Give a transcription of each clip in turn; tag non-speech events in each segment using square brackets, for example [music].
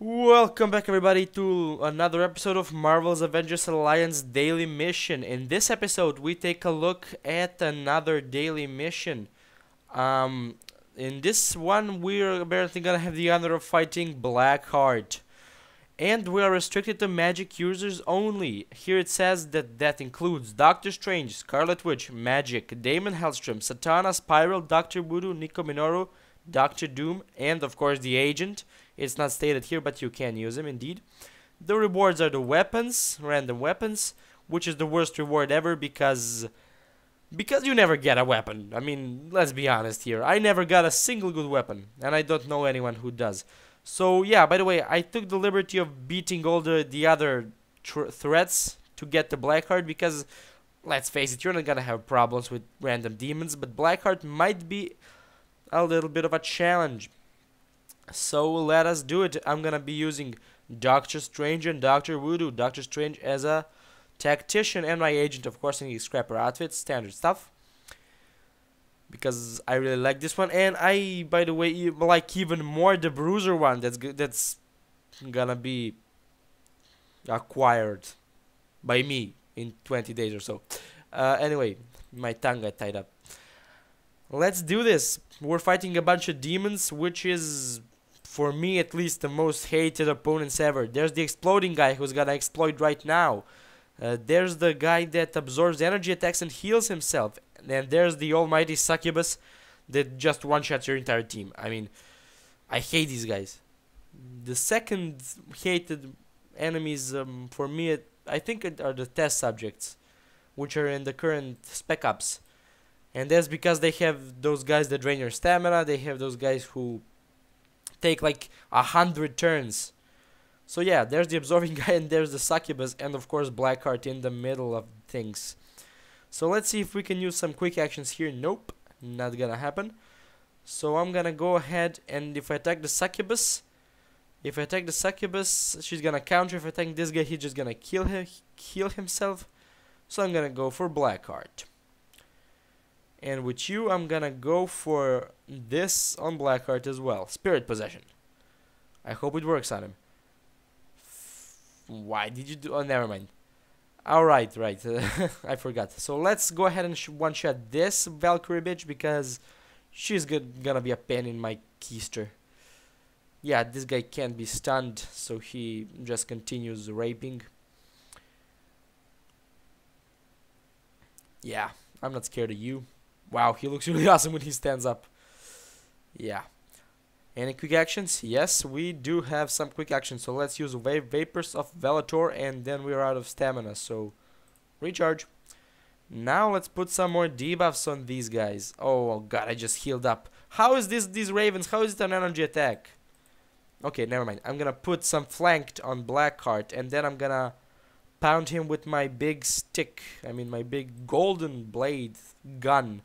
Welcome back, everybody, to another episode of Marvel's Avengers Alliance Daily Mission. In this episode, we take a look at another daily mission. Um, in this one, we're apparently gonna have the honor of fighting Blackheart. And we are restricted to magic users only. Here it says that that includes Doctor Strange, Scarlet Witch, Magik, Daimon Hellstrom, Satana, Spiral, Doctor Voodoo, Nico Minoru, Doctor Doom, and of course the Agent. It's not stated here, but you can use them indeed. The rewards are the weapons, random weapons, which is the worst reward ever because because you never get a weapon. I mean, let's be honest here. I never got a single good weapon, and I don't know anyone who does. So yeah, by the way, I took the liberty of beating all the the other threats to get the Blackheart because let's face it, you're not gonna have problems with random demons, but Blackheart might be a little bit of a challenge. So let us do it. I'm gonna be using Doctor Strange and Doctor Voodoo. Doctor Strange as a tactician and my agent, of course, in his scrapper outfit, standard stuff. Because I really like this one, and I, by the way, like even more the Bruiser one. That's. That's gonna be acquired by me in 20 days or so. Uh, anyway, my tongue got tied up. Let's do this. We're fighting a bunch of demons, which is for me at least the most hated opponents ever. There's the exploding guy who's gonna explode right now. Uh, there's the guy that absorbs energy attacks and heals himself. And there's the almighty succubus that just one-shots your entire team. I mean, I hate these guys. The second hated enemies um, for me, I think, are the test subjects, which are in the current Spec Ops. And that's because they have those guys that drain your stamina. They have those guys who take like a hundred turns. So yeah, there's the absorbing [laughs] guy and there's the succubus and of course Blackheart in the middle of things. So let's see if we can use some quick actions here. Nope, not gonna happen. So I'm gonna go ahead and if I attack the succubus, if I attack the succubus, she's gonna counter. If I attack this guy, he's just gonna kill him, kill himself. So I'm gonna go for Blackheart. And with you, I'm gonna go for this on Blackheart as well. Spirit Possession. I hope it works on him. Why did you do... Oh, never mind. Alright, right. [laughs] I forgot. So let's go ahead and sh one-shot this Valkyrie bitch because she's gonna be a pain in my keister. Yeah, this guy can't be stunned, so he just continues raping. Yeah, I'm not scared of you. Wow, he looks really [laughs] awesome when he stands up. Yeah. Any quick actions? Yes, we do have some quick actions. So let's use va Vapors of Valtorr and then we're out of stamina. So recharge. Now let's put some more debuffs on these guys. Oh, oh god, I just healed up. How is this these ravens? How is it an energy attack? Okay, never mind. I'm gonna put some flanked on Blackheart and then I'm gonna pound him with my big stick. I mean my big golden blade gun.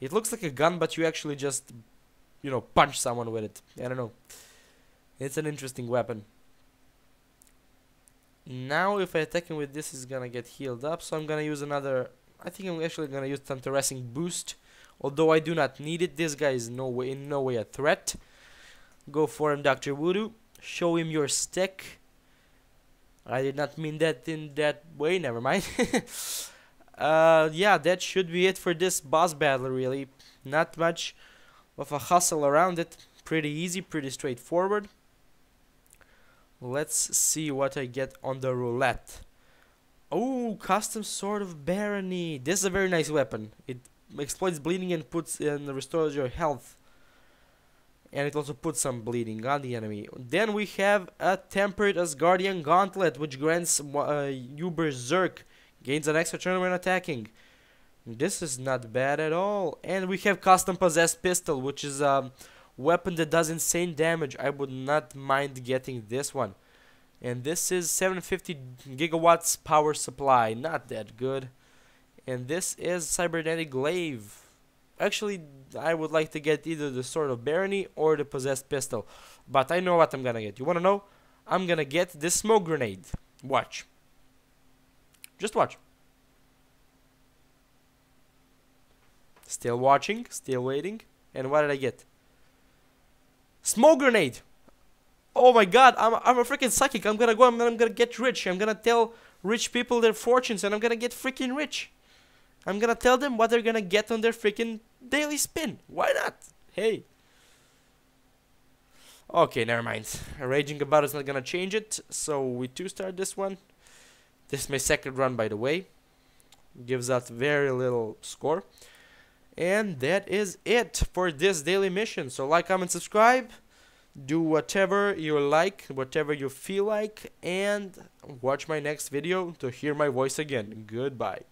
It looks like a gun, but you actually just, you know, punch someone with it. I don't know. It's an interesting weapon. Now, if I attack him with this, he's gonna get healed up. So I'm gonna use another. I think I'm actually gonna use terracing boost. Although I do not need it, this guy is no way in no way a threat. Go for him, Doctor Voodoo. Show him your stick. I did not mean that in that way. Never mind. [laughs] uh, yeah, that should be it for this boss battle, really. Not much of a hustle around it. Pretty easy, pretty straightforward. Let's see what I get on the roulette. Oh, custom sword of barony. This is a very nice weapon. It exploits bleeding and puts and restores your health. And it also puts some bleeding on the enemy. Then we have a tempered Asgardian gauntlet, which grants uh, you berserk Gains an extra turn when attacking. This is not bad at all. And we have custom possessed pistol, which is a weapon that does insane damage. I would not mind getting this one. And this is 750 gigawatts power supply. Not that good. And this is cybernetic glaive. Actually, I would like to get either the Sword of Barony or the Possessed Pistol. But I know what I'm gonna get. You wanna know? I'm gonna get this smoke grenade. Watch. Just watch. Still watching, still waiting. And what did I get? Smoke grenade! Oh my god, I'm, I'm a freaking psychic. I'm gonna go and I'm gonna get rich. I'm gonna tell rich people their fortunes and I'm gonna get freaking rich. I'm gonna tell them what they're gonna get on their freaking daily spin. Why not? Hey. Okay, never mind. Raging about is not gonna change it. So we two start this one. This is my second run, by the way. Gives us very little score. And that is it for this daily mission. So like, comment, subscribe. Do whatever you like, whatever you feel like. And watch my next video to hear my voice again. Goodbye.